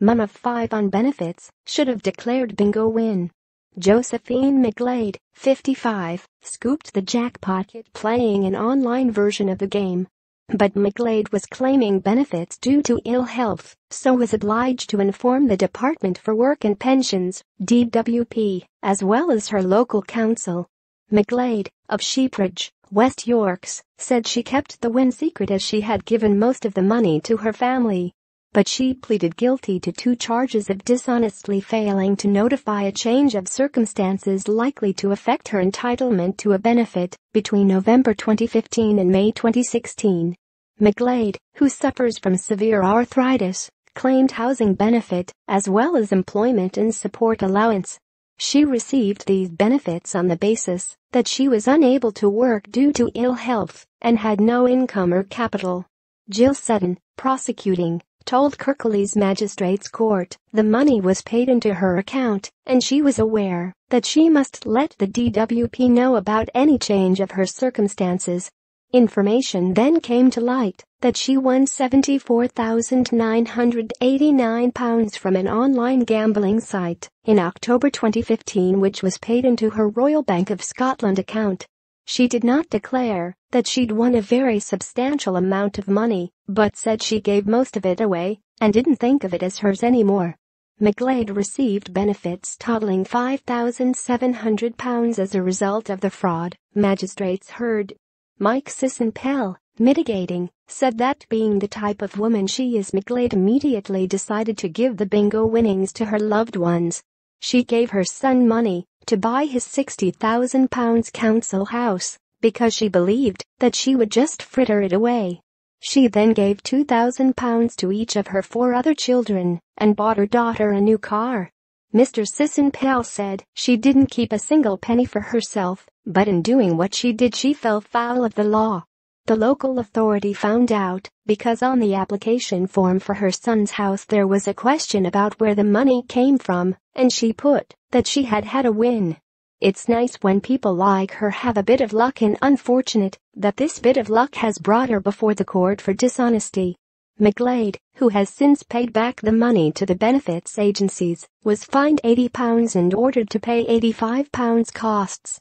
mum of five on benefits, should have declared bingo win. Josephine McGlade, 55, scooped the jackpot playing an online version of the game. But McGlade was claiming benefits due to ill health, so was obliged to inform the Department for Work and Pensions, DWP, as well as her local council. McGlade, of Sheepridge, West Yorks, said she kept the win secret as she had given most of the money to her family but she pleaded guilty to two charges of dishonestly failing to notify a change of circumstances likely to affect her entitlement to a benefit between November 2015 and May 2016. McGlade, who suffers from severe arthritis, claimed housing benefit as well as employment and support allowance. She received these benefits on the basis that she was unable to work due to ill health and had no income or capital. Jill Sutton, prosecuting, told Kirklees Magistrates Court the money was paid into her account and she was aware that she must let the DWP know about any change of her circumstances. Information then came to light that she won £74,989 from an online gambling site in October 2015 which was paid into her Royal Bank of Scotland account. She did not declare that she'd won a very substantial amount of money, but said she gave most of it away and didn't think of it as hers anymore. McGlade received benefits totaling £5,700 as a result of the fraud, magistrates heard. Mike Sisson-Pell, mitigating, said that being the type of woman she is McGlade immediately decided to give the bingo winnings to her loved ones. She gave her son money to buy his £60,000 council house because she believed that she would just fritter it away. She then gave £2,000 to each of her four other children and bought her daughter a new car. Mr. Sisson-Pell said she didn't keep a single penny for herself, but in doing what she did she fell foul of the law. The local authority found out because on the application form for her son's house there was a question about where the money came from, and she put that she had had a win. It's nice when people like her have a bit of luck and unfortunate that this bit of luck has brought her before the court for dishonesty. McGlade, who has since paid back the money to the benefits agencies, was fined £80 and ordered to pay £85 costs.